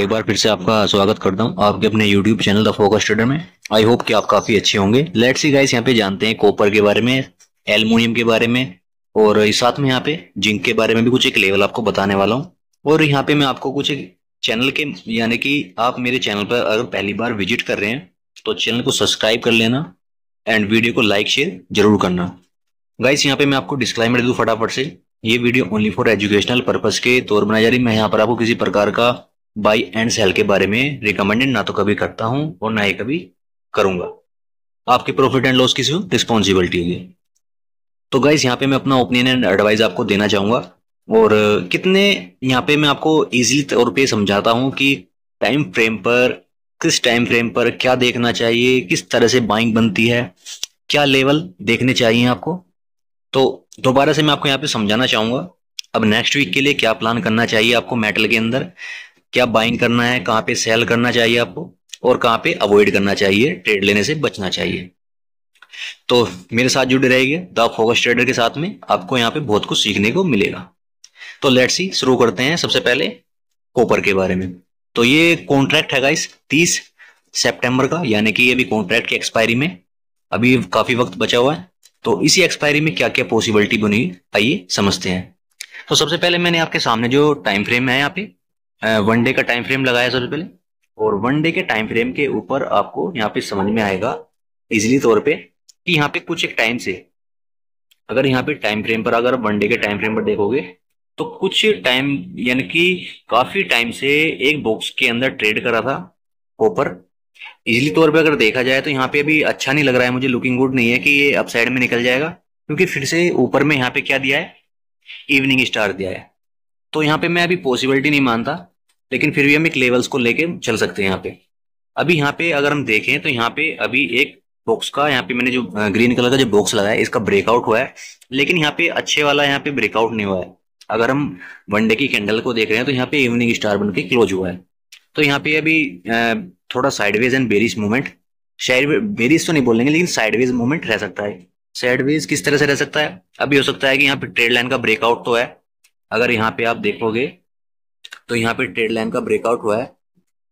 एक बार फिर से आपका स्वागत करता हूँ आपके अपने YouTube channel the focus trader में। आई होप कि आप काफ़ी अच्छे होंगे। लेट्स सी गाइस यहाँ पे जानते हैं कॉपर के बारे में एल्युमिनियम के बारे में, और साथ में यहाँ पे जिंक के बारे में भी कुछ एक लेवल आपको बताने वाला हूँ। और यहाँ पे मैं आपको कुछ चैनल के, यानी कि आप मेरे चैनल पर अगर पहली बार विज़िट कर रहे हैं तो चैनल को सब्सक्राइब कर लेना एंड वीडियो को लाइक शेयर ज़रूर करना। गाइस यहाँ पे मैं आपको डिस्क्लाइमर दे दूँ फटाफट से। ये video only for educational purpose के तौर बनाई जा रही मैं यहाँ पर आपको किसी प्रकार का बाई एंड सेल के बारे में रिकमेंडेड ना तो कभी करता हूँ और ना ही कभी करूँगा। आपके प्रॉफिट एंड लॉस की रिस्पॉन्सिबिलिटी होगी। तो गाइज़ यहाँ पे मैं अपना ओपिनियन एंड एडवाइस आपको देना चाहूँगा और कितने यहाँ पे मैं आपको इजीली तौर पे समझाता हूँ कि टाइम फ्रेम पर, किस टाइम फ्रेम पर क्या देखना चाहिए, किस तरह से बाइंग बनती है, क्या लेवल देखने चाहिए आपको। तो दोबारा से मैं आपको यहाँ पे समझाना चाहूँगा। अब नेक्स्ट वीक के लिए क्या प्लान करना चाहिए आपको मेटल के अंदर? क्या बाइंग करना है, कहाँ पे सेल करना चाहिए आपको और कहाँ पे अवॉइड करना चाहिए ट्रेड लेने से बचना चाहिए। तो मेरे साथ जुड़े रहेंगे द फोकस ट्रेडर के साथ में आपको यहाँ पे बहुत कुछ सीखने को मिलेगा। तो लेट्स सी शुरू करते हैं सबसे पहले कॉपर के बारे में। तो ये कॉन्ट्रैक्ट है गाइस तीस सेप्टेम्बर का, यानी कि ये भी कॉन्ट्रैक्ट की एक्सपायरी में, अभी काफ़ी वक्त बचा हुआ है। तो इसी एक्सपायरी में क्या क्या पॉसिबिलिटी बनी, आइए समझते हैं। तो सबसे पहले मैंने आपके सामने जो टाइम फ्रेम है यहाँ पे वन डे का टाइम फ्रेम लगाया सबसे पहले? और वन डे के टाइम फ्रेम के ऊपर आपको यहाँ पे समझ में आएगा इजिली तौर पे, कि यहाँ पे कुछ एक टाइम से, अगर यहाँ पे टाइम फ्रेम पर, अगर वन डे के टाइम फ्रेम पर देखोगे तो कुछ टाइम यानी कि काफ़ी टाइम से एक बॉक्स के अंदर ट्रेड करा था कॉपर इजिली तौर पे अगर देखा जाए तो यहाँ पे अभी अच्छा नहीं लग रहा है, मुझे लुकिंग गुड नहीं है कि ये अपसाइड में निकल जाएगा, क्योंकि फिर से ऊपर में यहाँ पे क्या दिया है? इवनिंग स्टार दिया है। तो यहाँ पे मैं अभी पॉसिबिलिटी नहीं मानता लेकिन फिर भी हम एक लेवल्स को लेके चल सकते हैं यहाँ पे। अभी यहाँ पे अगर हम देखें तो यहाँ पे अभी एक बॉक्स का, यहाँ पे मैंने जो ग्रीन कलर का जो बॉक्स लगाया है, इसका ब्रेकआउट हुआ है। लेकिन यहाँ पे अच्छे वाला यहाँ पे ब्रेकआउट नहीं हुआ है। अगर हम वनडे की कैंडल को देख रहे हैं तो यहाँ पे इवनिंग स्टार बन के क्लोज हुआ है। तो यहाँ पे अभी थोड़ा साइडवेज एंड बेरिस मूवमेंट शायद बेरिस तो नहीं बोलेंगे लेकिन साइडवेज मूवमेंट रह सकता है। साइडवेज किस तरह से रह सकता है? अभी हो सकता है कि यहाँ पे ट्रेड लाइन का ब्रेकआउट तो है। अगर यहाँ पे आप देखोगे तो यहाँ पे ट्रेड लाइन का ब्रेकआउट हुआ है।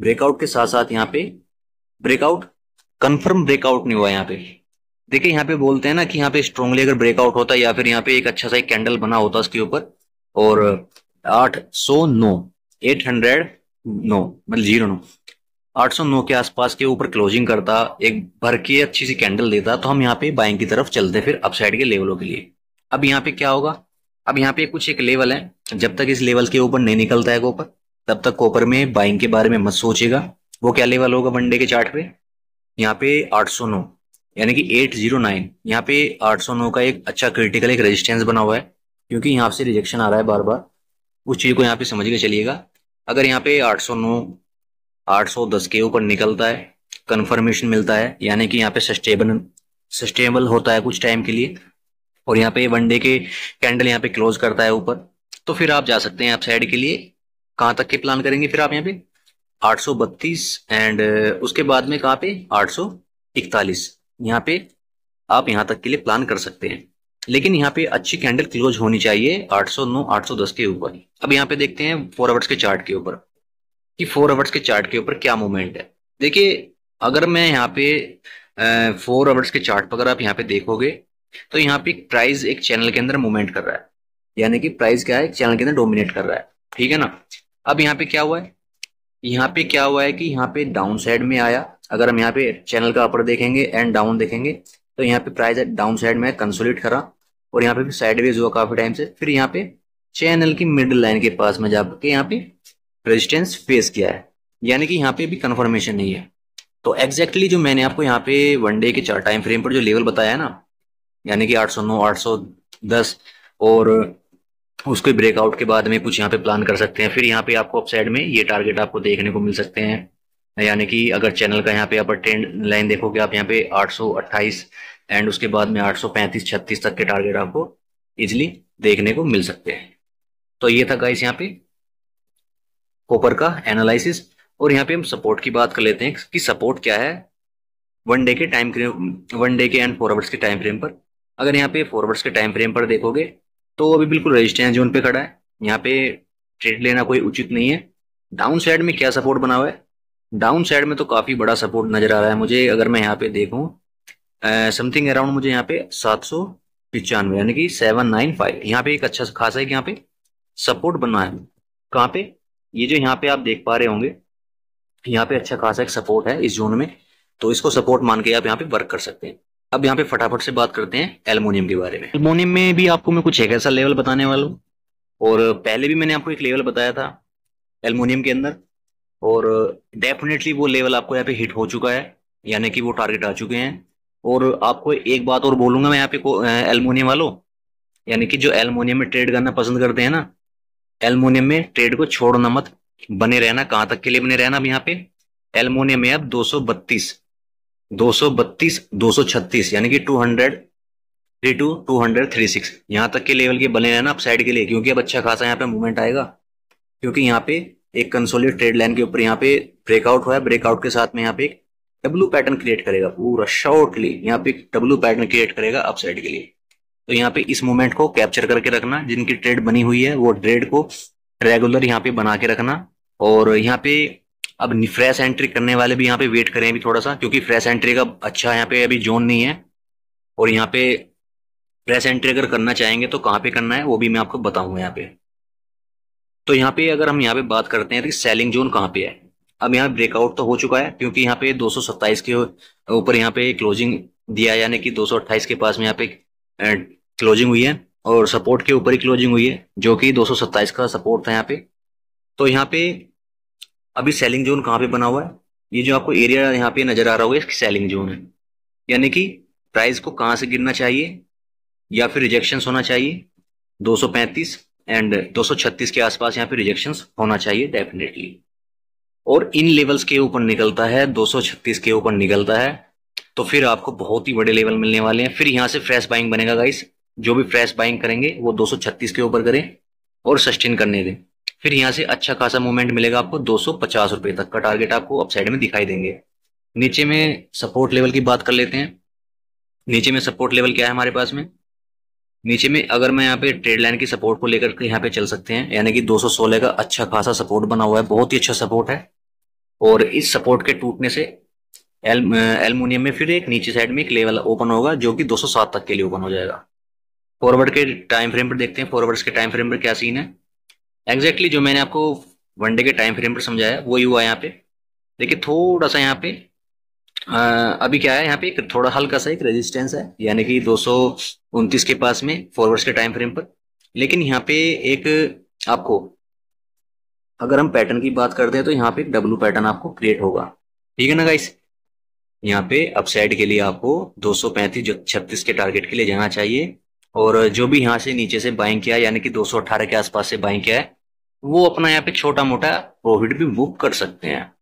ब्रेकआउट के साथ साथ यहाँ पे ब्रेकआउट कंफर्म ब्रेकआउट नहीं हुआ यहाँ पे। देखिए यहाँ पे बोलते हैं ना कि यहाँ पे स्ट्रॉन्गली अगर ब्रेकआउट होता या फिर यहाँ पे एक अच्छा सा एक कैंडल बना होता उसके ऊपर, और आठ सौ नौ एट हंड्रेड नौ मतलब ज़ीरो नौ, आठ सौ नौ के आसपास के ऊपर क्लोजिंग करता, एक भर के अच्छी सी कैंडल देता तो हम यहाँ पे बाइंग की तरफ़ चलते फिर अपसाइड के लेवलों के लिए। अब यहाँ पे क्या होगा? अब यहाँ पे कुछ एक लेवल है जब तक इस लेवल के ऊपर नहीं निकलता है कॉपर तब तक कॉपर में बाइंग के बारे में मत सोचेगा। वो क्या लेवल होगा वनडे के चार्ट पे? यहाँ पे 809 यानी कि 809 यहाँ पे 809 का एक अच्छा क्रिटिकल एक रेजिस्टेंस बना हुआ है, क्योंकि यहाँ से रिजेक्शन आ रहा है बार बार उस चीज़ को यहाँ पे समझ के चलिएगा। अगर यहाँ पे 809 810 के ऊपर निकलता है कन्फर्मेशन मिलता है, यानी कि यहाँ पे सस्टेबल सस्टेबल होता है कुछ टाइम के लिए, और यहाँ पे वनडे के कैंडल यहाँ पे क्लोज करता है ऊपर तो फिर आप जा सकते हैं आप साइड के लिए। कहाँ तक के प्लान करेंगे फिर आप यहाँ पे? 832 एंड उसके बाद में कहाँ पे? 841 यहाँ पे आप यहाँ तक के लिए प्लान कर सकते हैं। लेकिन यहाँ पे अच्छी कैंडल क्लोज होनी चाहिए 809 810 के ऊपर। अब यहाँ पे देखते हैं फोर आवर्स के चार्ट के ऊपर कि फोर आवर्स के चार्ट के ऊपर क्या मूवमेंट है। देखिए, अगर मैं यहाँ पे फोर आवर्स के चार्ट पर अगर आप यहाँ पे देखोगे तो यहाँ पे प्राइस एक चैनल के अंदर मूवमेंट कर रहा है। यानी कि प्राइस क्या है चैनल के अंदर डोमिनेट कर रहा है ठीक है ना अब यहाँ पे क्या हुआ है यहाँ पे क्या हुआ है कि यहाँ पे डाउन साइड में आया अगर हम यहाँ पे चैनल का अपर देखेंगे एंड डाउन देखेंगे तो यहाँ पे प्राइस डाउन साइड में कंसोलिडेट करा और यहाँ पे साइडवेज हुआ काफ़ी टाइम से फिर यहाँ पे चैनल की मिडिल लाइन के पास में जाके यहाँ पे रेजिस्टेंस फेस किया है यानी कि यहाँ पे भी कन्फर्मेशन नहीं है तो एग्जैक्टली जो मैंने आपको यहाँ पे वन डे के चार टाइम फ्रेम पर जो लेवल बताया है ना यानी कि 809 810 और उसके ब्रेकआउट के बाद में कुछ यहाँ पे प्लान कर सकते हैं। फिर यहाँ पे आपको अपसाइड में ये टारगेट आपको देखने को मिल सकते हैं। यानी कि अगर चैनल का यहाँ पे अपर ट्रेंड लाइन देखोगे आप, यहाँ पे 828 एंड उसके बाद में 835 36 तक के टारगेट आपको इजिली देखने को मिल सकते हैं। तो ये था गाइस यहाँ पे कोपर का एनालिसिस और यहाँ पे हम सपोर्ट की बात कर लेते हैं कि सपोर्ट क्या है वन डे के टाइम फ्रेम वन डे के एंड फोर आवर्स के टाइम फ्रेम पर। अगर यहाँ पे फोर आवर्स के टाइम फ्रेम पर देखोगे तो अभी बिल्कुल रजिस्टेंस जोन पे खड़ा है। यहाँ पे ट्रेड लेना कोई उचित नहीं है। डाउन साइड में क्या सपोर्ट बना हुआ है? डाउन साइड में तो काफ़ी बड़ा सपोर्ट नज़र आ रहा है मुझे, अगर मैं यहाँ पे देखूँ। समथिंग अराउंड मुझे यहाँ पे सात सौ पिचानवे, यानी कि सेवन नाइन फाइव यहाँ पे एक अच्छा खासा है कि यहाँ पे सपोर्ट बना है। कहाँ पे? ये जो यहाँ पे आप देख पा रहे होंगे, यहाँ पे अच्छा खासा एक सपोर्ट है इस जोन में। तो इसको सपोर्ट मान के आप यहाँ पे वर्क कर सकते हैं। अब यहाँ पे फटाफट से बात करते हैं एल्मोनियम के बारे में। एल्मोनियम में भी आपको मैं कुछ एक ऐसा लेवल बताने वाला हूँ। और पहले भी मैंने आपको एक लेवल बताया था एल्मोनियम के अंदर। और डेफिनेटली वो लेवल आपको यहाँ पे हिट हो चुका है, यानी कि वो टारगेट आ चुके हैं। और आपको एक बात और बोलूँगा मैं यहाँ पे एल्मोनियम वालों, यानी कि जो एल्मोनियम में ट्रेड करना पसंद करते हैं ना एल्मोनियम में ट्रेड को छोड़ना मत, बने रहना, कहाँ तक के लिए बने रहना अब यहाँ पे? एल्मोनियम में अब 232 232 236 यानी कि 200 three two two hundred three six यहाँ तक के लेवल के बने रहना अप साइड के लिए, क्योंकि अब अच्छा खासा यहाँ पे मूवमेंट आएगा। क्योंकि यहाँ पे एक कंसोलिड ट्रेड लाइन के ऊपर यहाँ पे ब्रेकआउट हुआ है। ब्रेकआउट के साथ में यहाँ पे एक डब्लू पैटर्न क्रिएट करेगा, पूरा शॉर्टली यहाँ पे डब्लू पैटर्न क्रिएट करेगा अप साइड के लिए। तो यहाँ पे इस मूवमेंट को कैप्चर करके रखना, जिनकी ट्रेड बनी हुई है, वो ट्रेड को रेगुलर यहाँ पे बना के रखना। और यहाँ पे अब फ्रेश एंट्री करने वाले भी यहाँ पे वेट करें अभी थोड़ा सा, क्योंकि फ्रेश एंट्री का अच्छा यहाँ पे अभी जोन नहीं है। और यहाँ पे फ्रेश एंट्री अगर करना चाहेंगे तो कहाँ पे करना है, वो भी मैं आपको बताऊँगा यहाँ पे। तो यहाँ पे अगर हम यहाँ पे बात करते हैं तो सेलिंग जोन कहाँ पे है? अब यहाँ ब्रेकआउट तो हो चुका है, क्योंकि यहाँ पे 227 के ऊपर यहाँ पे क्लोजिंग दिया, यानी कि 228 के पास में यहाँ पे क्लोजिंग हुई है, और सपोर्ट के ऊपर ही क्लोजिंग हुई है, जो कि 227 का सपोर्ट था यहाँ पे। तो यहाँ पे अभी सेलिंग जोन कहाँ पे बना हुआ है? ये जो आपको एरिया यहाँ पे नज़र आ रहा होगा, इसकी सेलिंग जोन है। यानी कि प्राइस को कहाँ से गिरना चाहिए? या फिर रिजेक्शन होना चाहिए? 235 एंड 236 के आसपास यहाँ पे रिजेक्शन होना चाहिए डेफिनेटली और इन लेवल्स के ऊपर निकलता है 236 के ऊपर निकलता है तो फिर आपको बहुत ही बड़े लेवल मिलने वाले हैं। फिर यहाँ से फ्रेश बाइंग बनेगा गाइस जो भी फ्रेश बाइंग करेंगे, वो 236 के ऊपर करें और सस्टेन करने दें। फिर यहाँ से अच्छा खासा मूवमेंट मिलेगा आपको दो रुपए तक का टारगेट आपको अपसाइड में दिखाई देंगे। नीचे में सपोर्ट लेवल की बात कर लेते हैं। नीचे में सपोर्ट लेवल क्या है हमारे पास में? नीचे में अगर मैं यहाँ पे ट्रेड लाइन की सपोर्ट को लेकर यहाँ पे चल सकते हैं, यानी कि 216 का अच्छा खासा सपोर्ट बना हुआ है, बहुत ही अच्छा सपोर्ट है। और इस सपोर्ट के टूटने से एल एलमोनियम में फिर एक नीचे साइड में एक लेवल ओपन होगा, जो कि 207 तक के लिए ओपन हो जाएगा। फॉरवर्ड के टाइम फ्रेम पर देखते हैं। फॉरवर्ड के टाइम फ्रेम पर क्या सीन है? एग्जैक्टली exactly जो मैंने आपको वनडे के टाइम फ्रेम पर समझाया वही हुआ यहाँ पे। देखिए थोड़ा सा यहाँ पे आ, अभी क्या है यहाँ पे एक थोड़ा हल्का सा एक रेजिस्टेंस है यानी कि दो के पास में फॉरवर्ड्स के टाइम फ्रेम पर। लेकिन यहाँ पे एक आपको अगर हम पैटर्न की बात करते हैं तो यहाँ पे एक डब्लू पैटर्न आपको क्रिएट होगा। ठीक है ना गाइस यहाँ पे अपसाइड के लिए आपको दो सौ के टारगेट के लिए जाना चाहिए। और जो भी यहाँ से नीचे से बाइंग किया यानी कि 218 के आसपास से बाइंग किया है, वो अपना यहाँ पे छोटा मोटा प्रॉफिट भी बुक कर सकते हैं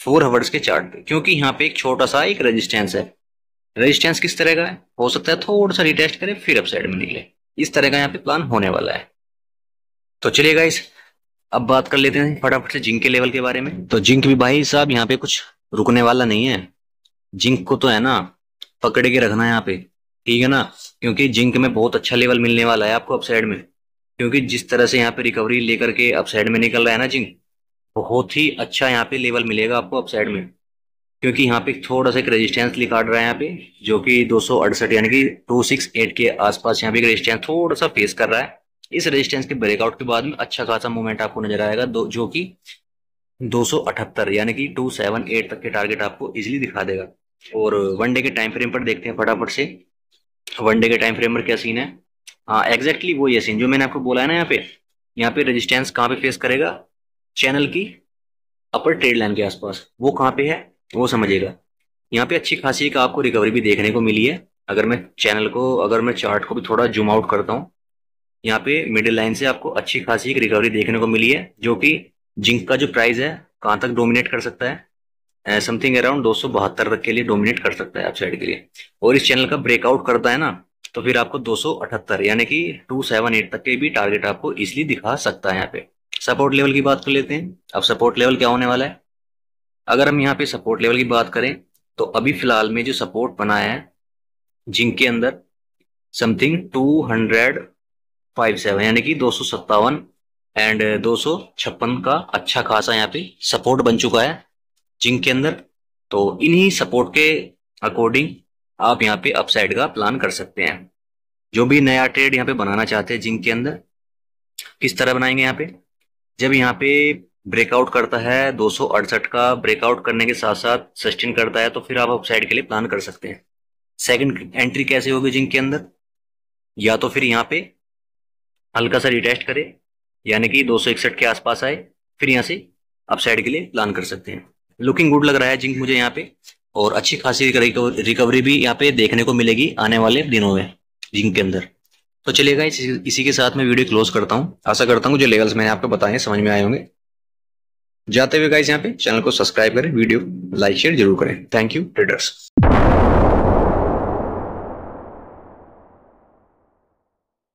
फोर हवर्स के चार्ट पे। क्योंकि यहाँ पे एक छोटा सा एक रेजिस्टेंस है। रेजिस्टेंस किस तरह का है? हो सकता है थोड़ा सा रिटेस्ट करे, फिर अपसाइड में निकले। इस तरह का यहाँ पे प्लान होने वाला है। तो चलिए गाइस अब बात कर लेते हैं फटाफट से जिंक के लेवल के बारे में। तो जिंक भी भाई साहब यहाँ पे कुछ रुकने वाला नहीं है। जिंक को तो है ना, पकड़ के रखना है यहाँ पे। ठीक है ना? क्योंकि जिंक में बहुत अच्छा लेवल मिलने वाला है आपको अपसाइड में। क्योंकि जिस तरह से यहाँ पे रिकवरी लेकर के अपसाइड में निकल रहा है ना जिंक, बहुत ही अच्छा यहाँ पे लेवल मिलेगा आपको अपसाइड में। क्योंकि यहाँ पे थोड़ा सा एक रेजिस्टेंस लिखा रहा है यहाँ पे, जो कि दो सौ अड़सठ यानी कि 268 के आसपास यहाँ पे रेजिस्टेंस थोड़ा सा फेस कर रहा है। इस रेजिस्टेंस के ब्रेकआउट के बाद में अच्छा खासा मूवमेंट आपको नज़र आएगा जो कि 278 यानी कि 278 तक के टारगेट आपको इजिली दिखा देगा। और वनडे के टाइम फ्रेम पर देखते हैं फटाफट से। वनडे के टाइम फ्रेम पर क्या सीन है? हाँ एग्जैक्टली वो ये सीन जो मैंने आपको बोला है ना यहाँ पे। यहाँ पे रेजिस्टेंस कहाँ पे फेस करेगा? चैनल की अपर ट्रेड लाइन के आसपास। वो कहाँ पे है? वो समझिएगा। यहाँ पे अच्छी खासी एक आपको रिकवरी भी देखने को मिली है। अगर मैं चैनल को, अगर मैं चार्ट को भी थोड़ा जूम आउट करता हूँ, यहाँ पे मिडिल लाइन से आपको अच्छी खासी एक रिकवरी देखने को मिली है, जो कि जिंक का जो प्राइस है, कहाँ तक डोमिनेट कर सकता है? समथिंग अराउंड दो सौ बहत्तर के लिए डोमिनेट कर सकता है आप साइड के लिए। और इस चैनल का ब्रेकआउट करता है ना तो फिर आपको दो सौ अठहत्तर, यानी कि टू सेवन एट तक के भी टारगेट आपको इजिली दिखा सकता है यहाँ पे। सपोर्ट लेवल की बात कर लेते हैं। अब सपोर्ट लेवल क्या होने वाला है? अगर हम यहाँ पे सपोर्ट लेवल की बात करें तो अभी फ़िलहाल में जो सपोर्ट बनाया है, जिंक के अंदर something two hundred five seven यानी कि दो सौ सत्तावन एंड दो सौ छप्पन का अच्छा खासा यहाँ पे सपोर्ट बन चुका है। जिंक के अंदर। तो इन्हीं सपोर्ट के अकॉर्डिंग आप यहाँ पे अपसाइड का प्लान कर सकते हैं। जो भी नया ट्रेड यहाँ पे बनाना चाहते हैं जिंक के अंदर, किस तरह बनाएँगे यहाँ पे? जब यहाँ पे ब्रेकआउट करता है, दो सौ अड़सठ का ब्रेकआउट करने के साथ साथ सस्टेन करता है तो फिर आप अपसाइड के लिए प्लान कर सकते हैं। सेकंड एंट्री कैसे होगी जिंक के अंदर? या तो फिर यहाँ पे हल्का सा रिटेस्ट करे, यानी कि दो सौ इकसठ के आसपास आए, फिर यहाँ से अपसाइड के लिए प्लान कर सकते हैं। लुकिंग गुड लग रहा है जिंक मुझे यहाँ पे। और अच्छी खासी रिकवरी भी यहाँ पे देखने को मिलेगी आने वाले दिनों में जिंक के अंदर। तो चलिएगा इसी के साथ मैं वीडियो क्लोज करता हूँ। आशा करता हूँ जो लेवल्स मैंने आपको बताए समझ में आए होंगे। जाते हुए गाइस यहाँ पे चैनल को सब्सक्राइब करें वीडियो लाइक शेयर ज़रूर करें। Thank you traders